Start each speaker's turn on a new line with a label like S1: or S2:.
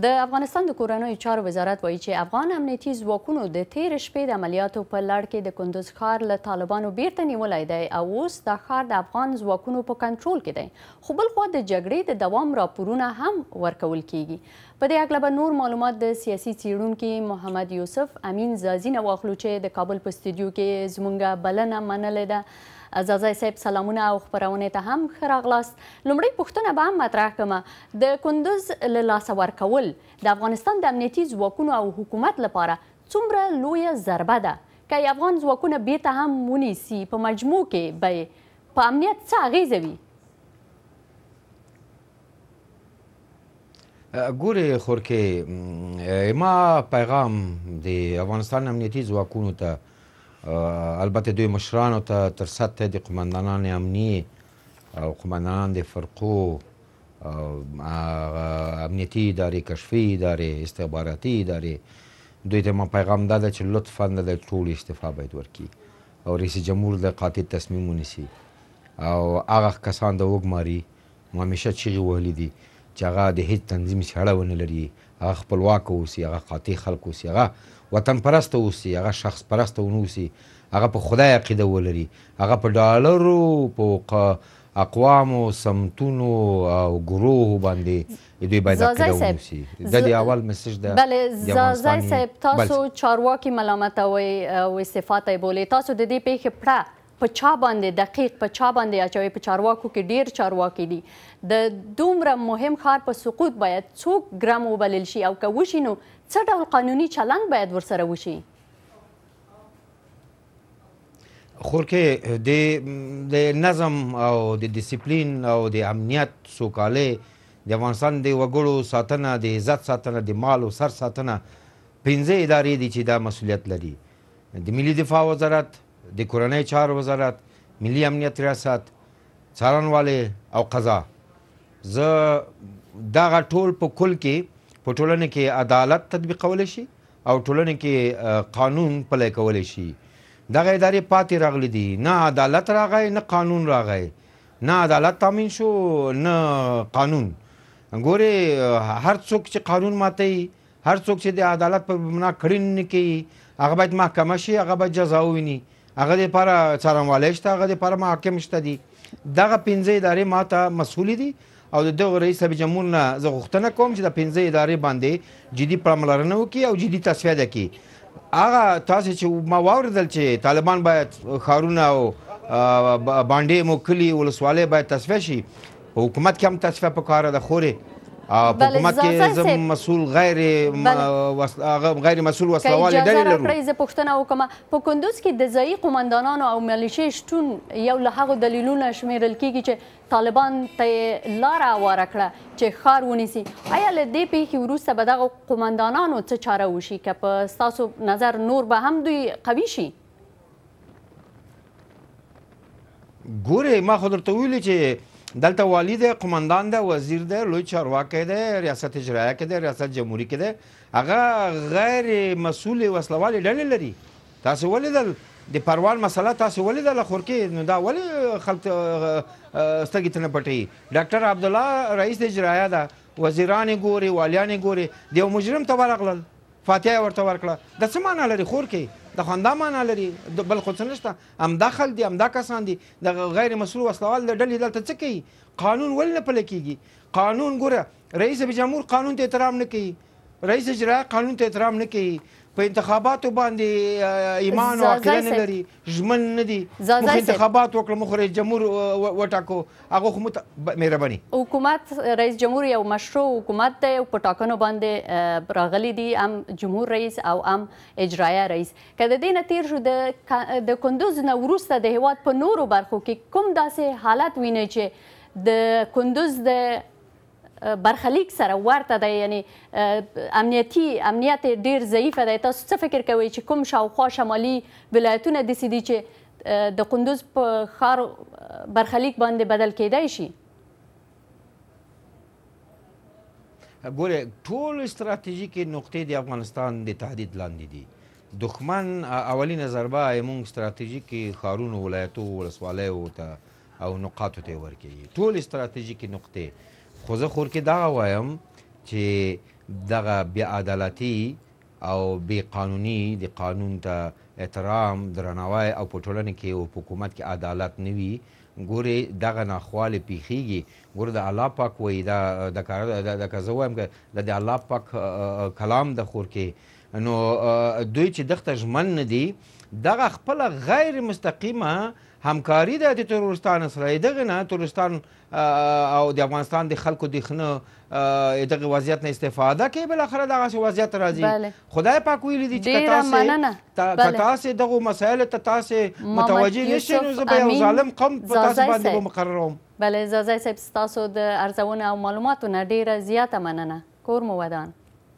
S1: د افغانستان د کورنیو چارو وزارت وایي چې افغان امنیتي ځواکونو د تېرې شپې د عملیاتو په لړ کې د کندوز ښار له طالبانو بیرته نیولی دی او اوس دا ښار د افغان ځواکونو په کنټرول کې دی خو بل خوا د جګړې د دوام راپورونه هم ورکول کیږي په دې اړه به نور معلومات د سیاسي څیړونکي محمد یوسف امین ځاځي نه واخلو چې د کابل په استودیو کې زمونږ بلنه منلې ده ځاځی صیب سلامونه او خپرونې ته هم ښه راغلاست. لومړۍ پوښتنه به هم مطرح کړم، د کندز له لاسه ورکول د افغانستان د امنیتي ځواکونو او حکومت لپاره څومره لویه ضربه ده؟ که یې افغان ځواکونه بیرته هم ونیسي، په مجموع کې به یې په امنیت څه اغیزه وي؟
S2: ګورې خورکې ما پیغام د افغانستان امنیتي ځواکونو ته البته دوی مشرانو ته تر سطح د قومندانان امنیه او قومندانان د فرقو امنیتي ادارې کشفي ادارې استخباراتي ادارې دوی ته ما پیغام دا ده چې لطفا د ټول استعفا باید ورکړي او رئیس جمهور د قاطع تصمیم ونیسي او هغه کسان د وګماري مو همېشه چیغي وهلي دي چي هغه د هیڅ تنظیم سي اړه ونه لري، هغه خپلواک اوسي، هغه قاطع خلک اوسي، هغه وطن پرسته اوسي، هغه شخص پرسته ونه اوسي، هغه په خدای عقیده ولري، هغه په ډالرو، په اقوامو، سمتونو او ګروهو باندي د دوی باید عقیده ونه اوسي. ددي اول مسج ده
S1: د افغانستان یې بل سي. ځاځی صاحب تاسو چارواکي ملامتوئ او استعفا ته یې بولئ، تاسو ددې پېښې پړه په چا باندې دقیق په چا باندې اچوي په چارواکو کې ډیر چارواکي دي د دومره مهم ښار په سقوط باید څوک ګرم وبلل شي او که وشي نو څه ډول قانوني چلند باید ورسره وشي
S2: خورکه د د نظم او د ډیسپلین او د امنیت سوکاله د افغانستان د وګړو ساتنه د عزت ساتنه د مال او سر ساتنه پنځه ادارې دي چې دا مسولیت لري د ملي دفاع وزارت د کورنۍ چارو وزارت، ملي امنیت ریاست، څارنوالې او قضا زه دغه ټول په کل کې په ټولنه کې عدالت تطبیقولی شي او ټولنه کې قانون پلی کولی شي دغه ادارې پاتې راغلي دي نه عدالت راغی نه قانون راغی نه عدالت تامین شو نه قانون ګورې هر څوک چې قانون ماتوي هر څوک چې د عدالت په بنا کړنې نه کوي هغه باید محکمه شي هغه باید جزا وویني هغه لپاره څارنوالۍ شته هغه لپاره محاکم شته دي دغه پنځه ادارې ما ته مسؤلې دي او د دغه رئیس صاحب جمهور نه زه غوښتنه کوم چې د پنځه ادارې باندې جدي پاملرنه وکړي او جدي تصفیه ده کړي هغه تاسې چې ما واوریدل چې طالبان باید ښارونه او باندې مو کلی ولسوالۍ باید تصفیه شي په حکومت کې هم تصفیه په کار ده خورې په حکومت کې زم مسول غیر غیر مسول وسلواله ډلې لرو
S1: کله زه پښتنه وکم په کندوز کې د ځایي قومندانانو او ملیشې شتون یو له هغو دلیلونو شمیرل کیږي چې طالبان ته یې لاره اواره کړه چې ښار ونیسي ایا له دې پیښې وروسته به دغه قومندانانو څه چاره وشي که په ستاسو نظر نور به هم دوی قوي شي
S2: ګورې ما خو درته ویلي چې دلته والی دی قومندان دی وزیر دی لوی چارواکی دی ریاست اجرایه کې دی ریاست جمهوري کې دی هغه غیر مسولې وسلوالې ډلې لري تاسو ولیدل د پروان مسله تاسو ولیدله خورکې نو دا ولې خلک سترګې ته نه پټوي ډاکټر عبدالله رئیس د اجرایه ده وزیران یې ګوري والیان یې ګوري د یو مجرم ته ورغلل فاتحه یې ورته ورکړه دا څه معنا لري خورکې دا خو همدا معنا لري د بل خو څه نشته همدا خلک دي همدا کسان دي د غیر مسؤل وسلوال د ډلې دلته څه کوي قانون ولې نه پلی کیږي قانون ګوره رئیس جمهور قانون ته احترام نه کوي رئیس اجرائیه قانون ته احترام نه کوي په انتخاباتو باندې ایمان او عقیده نه لري ژمن نه دي موږ انتخابات وکړو موږ رئیس جمهور وټاکو هغه خو مهرباني
S1: حکومت رئیس جمهور یو مشروع حکومت دی او په ټاکنو باندې راغلي دي هم جمهور رئیس او هم اجرایه رئیس که د دې نه تیر شو د د کندوز نه وروسته د هیواد په نورو برخو کې کوم داسې حالت ویني چې د کندوز د برخلیک سره ورته دی یعنی امنیتی امنیت یې ډیر ضعیف دی تاسو څه فکر کوی چې کوم شاوخوا شمالی ولایتونه دسی دی چې د قندوز په ښار برخلیک باندې بدل کیدای شي
S2: ګوره ټول استراتیژیکې نقطې د افغانستان د تهدید لاندې دي دښمن اولینه ضربه یې موږ ستراتیژیکې ښارونو ولایتو ولسوالیو ته او نقاطو ته ورکي ټول استراتیژیکې نقطې خو زه خور کې دغه وایم چې دغه بې عدالتي او بې قانوني د قانون ته احترام درناوی او په ټولنه کې او په حکومت کې عدالت نه وي ګورې دغه ناخوالې پیښیږي ګوره د الله پاک وایي دا د کار د که زه وایم که د الله پاک کلام د خور کې نو دوی چې دښته ژمن نه دي دغه خپله غیر مستقیمه همکاري ده د تروریستانو سره یې دغه نه تروریستان او د افغانستان د خلکو د خنه دغه وضعیت نه استفاده کوي بل اخر دغه څه وضعیت راځي خدای پاک ویل دي
S1: چې
S2: تاسو ته تاسو دغه مسایل ته تاسو متوجي نشئ نو زه به یو ظالم قوم په تاسو باندې مقرروم
S1: بله زازای صاحب تاسو د ارزونه او معلوماتو نه ډیره زیاته مننه کور مو ودان